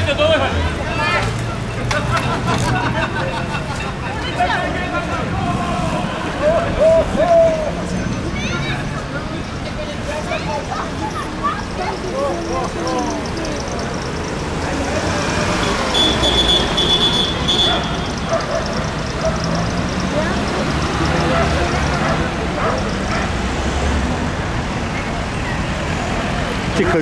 Ближче до виходу. Тихо,